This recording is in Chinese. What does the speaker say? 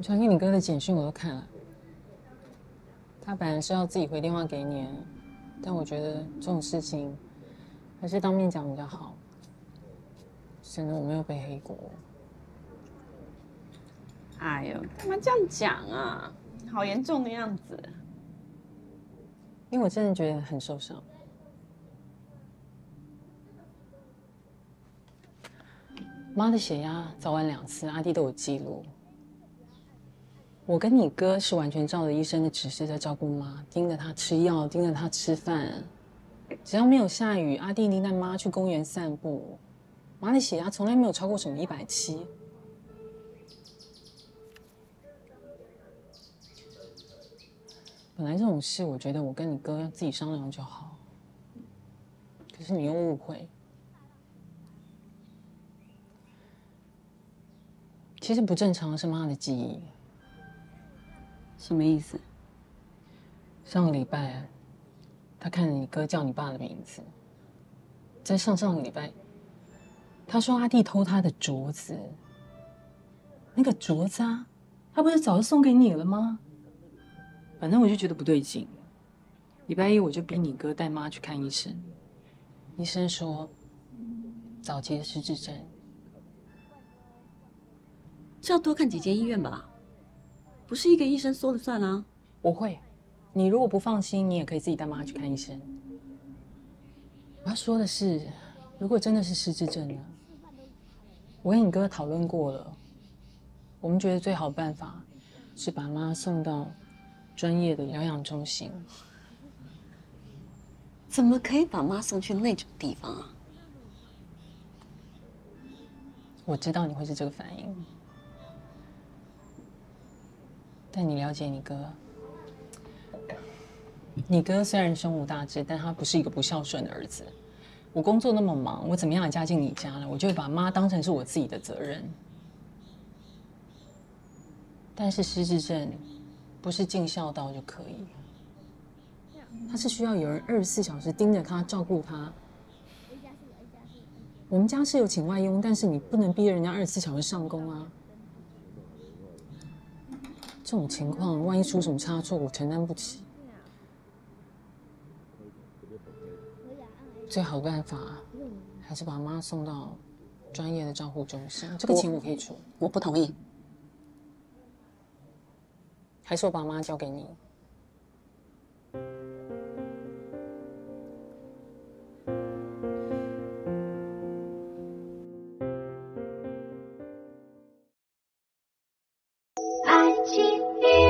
我传给你哥的简讯我都看了，他本来是要自己回电话给你，但我觉得这种事情还是当面讲比较好，省得我没有背黑锅。哎呦，干嘛这样讲啊？好严重的样子。因为我真的觉得很受伤。妈的血压早晚两次，阿弟都有记录。我跟你哥是完全照着医生的指示在照顾妈，盯着她吃药，盯着她吃饭。只要没有下雨，阿弟一定带妈去公园散步。妈的血压从来没有超过什么一百七。本来这种事，我觉得我跟你哥自己商量就好。可是你又误会。其实不正常的是妈的记忆。什么意思？上个礼拜，他看着你哥叫你爸的名字。在上上个礼拜，他说阿弟偷他的镯子。那个镯子啊，他不是早就送给你了吗？反正我就觉得不对劲，礼拜一我就逼你哥带妈去看医生。医生说，早期的失智症，这要多看几间医院吧，不是一个医生说了算啊。我会，你如果不放心，你也可以自己带妈去看医生。我要说的是，如果真的是失智症呢？我跟你哥讨论过了，我们觉得最好的办法是把妈送到。专业的疗养中心，怎么可以把妈送去那种地方啊？我知道你会是这个反应，但你了解你哥？你哥虽然胸无大志，但他不是一个不孝顺的儿子。我工作那么忙，我怎么样也嫁进你家了，我就会把妈当成是我自己的责任。但是失智症。不是尽孝道就可以，他是需要有人二十四小时盯着他照顾他。我们家是有请外佣，但是你不能逼人家二十四小时上工啊。这种情况，万一出什么差错，我承担不起。最好办法还是把妈送到专业的照护中心，这个钱我可以出。我不同意。还是我把妈交给你。爱情。